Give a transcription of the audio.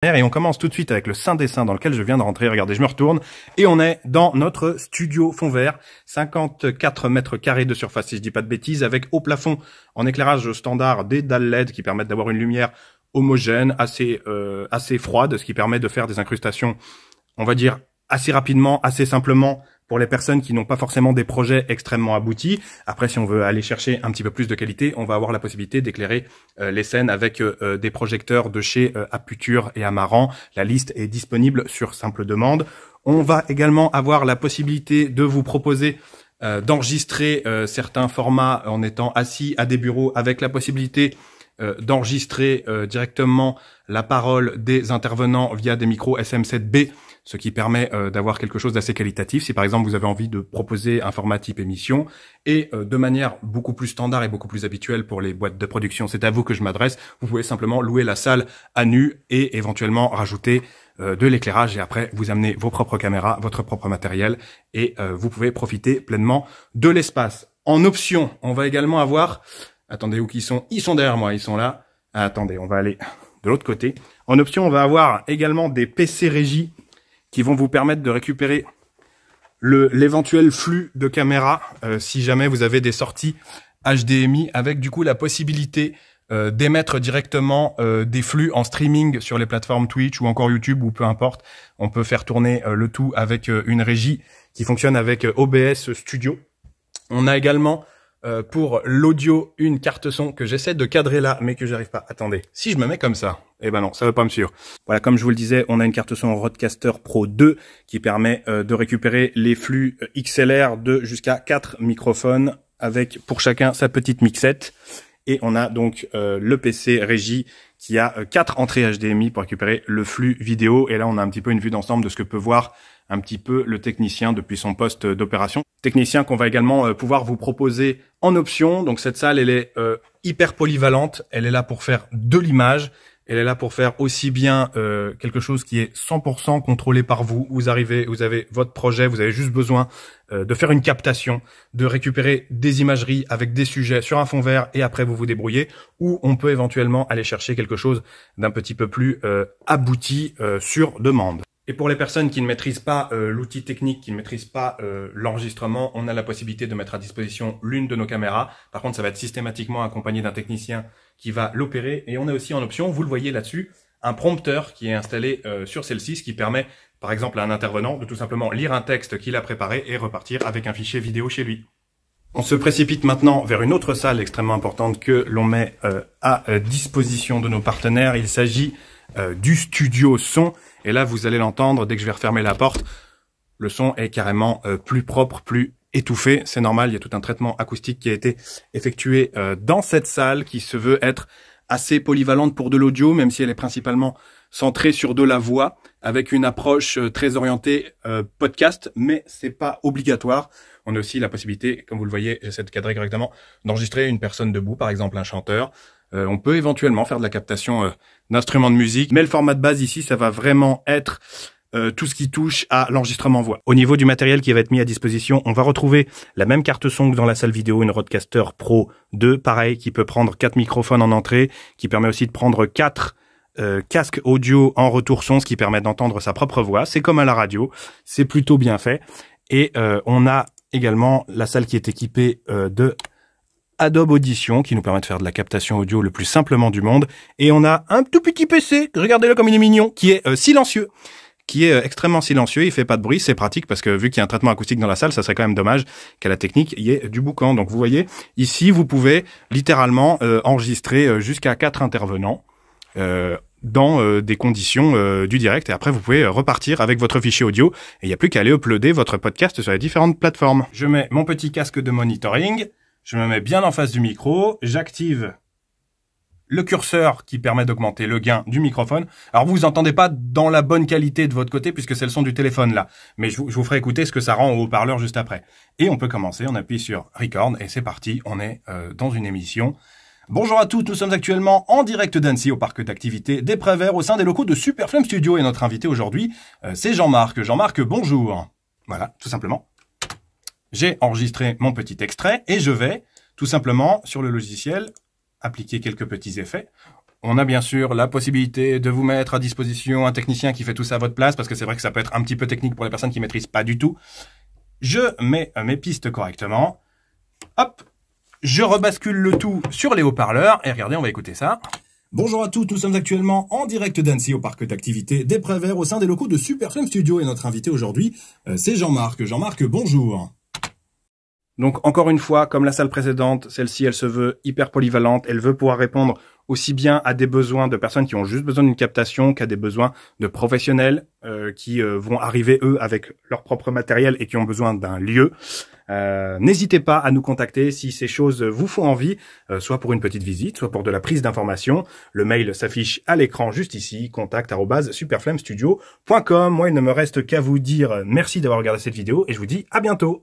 Et on commence tout de suite avec le saint dessin dans lequel je viens de rentrer. Regardez, je me retourne et on est dans notre studio fond vert, 54 mètres carrés de surface, si je dis pas de bêtises, avec au plafond en éclairage standard des dalles LED qui permettent d'avoir une lumière homogène, assez euh, assez froide, ce qui permet de faire des incrustations, on va dire assez rapidement, assez simplement pour les personnes qui n'ont pas forcément des projets extrêmement aboutis. Après, si on veut aller chercher un petit peu plus de qualité, on va avoir la possibilité d'éclairer euh, les scènes avec euh, euh, des projecteurs de chez Aputure et Amaran. La liste est disponible sur simple demande. On va également avoir la possibilité de vous proposer d'enregistrer certains formats en étant assis à des bureaux avec la possibilité d'enregistrer directement la parole des intervenants via des micros SM7B ce qui permet euh, d'avoir quelque chose d'assez qualitatif. Si par exemple vous avez envie de proposer un format type émission et euh, de manière beaucoup plus standard et beaucoup plus habituelle pour les boîtes de production, c'est à vous que je m'adresse, vous pouvez simplement louer la salle à nu et éventuellement rajouter euh, de l'éclairage et après vous amenez vos propres caméras, votre propre matériel et vous pouvez profiter pleinement de l'espace. En option, on va également avoir, attendez où qu'ils sont, ils sont derrière moi, ils sont là. attendez, on va aller de l'autre côté. En option, on va avoir également des PC régie qui vont vous permettre de récupérer l'éventuel flux de caméra euh, si jamais vous avez des sorties HDMI avec du coup la possibilité euh, d'émettre directement euh, des flux en streaming sur les plateformes Twitch ou encore YouTube ou peu importe. On peut faire tourner le tout avec une régie qui fonctionne avec OBS Studio. On a également euh, pour l'audio une carte son que j'essaie de cadrer là, mais que j'arrive pas. Attendez, si je me mets comme ça, eh ben non, ça va pas me suivre. Voilà, comme je vous le disais, on a une carte son Rodecaster Pro 2 qui permet euh, de récupérer les flux euh, XLR de jusqu'à 4 microphones avec pour chacun sa petite mixette. Et on a donc le PC Régie qui a quatre entrées HDMI pour récupérer le flux vidéo. Et là, on a un petit peu une vue d'ensemble de ce que peut voir un petit peu le technicien depuis son poste d'opération. Technicien qu'on va également euh, pouvoir vous proposer en option. Donc cette salle, elle est euh, hyper polyvalente. Elle est là pour faire de l'image. Elle est là pour faire aussi bien euh, quelque chose qui est 100% contrôlé par vous. Vous arrivez, vous avez votre projet, vous avez juste besoin de faire une captation, de récupérer des imageries avec des sujets sur un fond vert et après vous vous débrouillez. Ou on peut éventuellement aller chercher quelque chose d'un petit peu plus abouti sur demande. Et pour les personnes qui ne maîtrisent pas euh, l'outil technique, qui ne maîtrisent pas euh, l'enregistrement, on a la possibilité de mettre à disposition l'une de nos caméras. Par contre, ça va être systématiquement accompagné d'un technicien qui va l'opérer. Et on a aussi en option, vous le voyez là-dessus, un prompteur qui est installé euh, sur celle-ci, ce qui permet, par exemple, à un intervenant de tout simplement lire un texte qu'il a préparé et repartir avec un fichier vidéo chez lui. On se précipite maintenant vers une autre salle extrêmement importante que l'on met à disposition de nos partenaires. Il s'agit du studio son et là, vous allez l'entendre, dès que je vais refermer la porte, le son est carrément euh, plus propre, plus étouffé. C'est normal, il y a tout un traitement acoustique qui a été effectué euh, dans cette salle qui se veut être assez polyvalente pour de l'audio, même si elle est principalement centrée sur de la voix, avec une approche euh, très orientée podcast, mais c'est pas obligatoire. On a aussi la possibilité, comme vous le voyez, j'essaie de cadrer correctement, d'enregistrer une personne debout, par exemple un chanteur, euh, on peut éventuellement faire de la captation euh, d'instruments de musique, mais le format de base ici, ça va vraiment être euh, tout ce qui touche à l'enregistrement voix. Au niveau du matériel qui va être mis à disposition, on va retrouver la même carte son que dans la salle vidéo, une Rodecaster Pro 2, pareil, qui peut prendre quatre microphones en entrée, qui permet aussi de prendre quatre casques audio en retour son, ce qui permet d'entendre sa propre voix. C'est comme à la radio, c'est plutôt bien fait. Et on a également la salle qui est équipée de Adobe Audition qui nous permet de faire de la captation audio le plus simplement du monde. Et on a un tout petit PC, regardez-le comme il est mignon, qui est euh, silencieux qui est euh, extrêmement silencieux, il fait pas de bruit, c'est pratique parce que vu qu'il y a un traitement acoustique dans la salle, ça serait quand même dommage qu'à la technique il y ait du boucan. Donc vous voyez, ici vous pouvez littéralement euh, enregistrer jusqu'à quatre intervenants dans des conditions du direct et après vous pouvez repartir avec votre fichier audio et il n'y a plus qu'à aller uploader votre podcast sur les différentes plateformes. Je mets mon petit casque de monitoring, je me mets bien en face du micro, j'active le curseur qui permet d'augmenter le gain du microphone. Alors vous, vous entendez pas dans la bonne qualité de votre côté puisque c'est le son du téléphone là, mais je vous, ferai écouter ce que ça rend au haut-parleur juste après. Et on peut commencer, on appuie sur record et c'est parti, on est euh, dans une émission. Bonjour à tous, nous sommes actuellement en direct d'Annecy au parc d'activité des Préverts au sein des locaux de Superflame Studio et notre invité aujourd'hui, euh, c'est Jean-Marc. Jean-Marc, bonjour. Voilà, tout simplement j'ai enregistré mon petit extrait et je vais tout simplement sur le logiciel appliquer quelques petits effets. On a bien sûr la possibilité de vous mettre à disposition un technicien qui fait tout ça à votre place, parce que c'est vrai que ça peut être un petit peu technique pour les personnes qui maîtrisent pas du tout. Je mets mes pistes correctement. Hop, je rebascule le tout sur les haut-parleurs, et regardez, on va écouter ça. Bonjour à tous, nous sommes actuellement en direct d'Annecy au parc d'activité des Préverts au sein des locaux de Superflame Studio et notre invité aujourd'hui, euh, c'est Jean-Marc. Jean-Marc, bonjour. Donc encore une fois, comme la salle précédente, celle-ci, elle se veut hyper polyvalente, elle veut pouvoir répondre aussi bien à des besoins de personnes qui ont juste besoin d'une captation qu'à des besoins de professionnels euh, qui euh, vont arriver eux avec leur propre matériel et qui ont besoin d'un lieu. Euh, n'hésitez pas à nous contacter si ces choses vous font envie, euh, soit pour une petite visite, soit pour de la prise d'information. Le mail s'affiche à l'écran juste ici, contact@superflamestudio.com. Moi, il ne me reste qu'à vous dire merci d'avoir regardé cette vidéo et je vous dis à bientôt.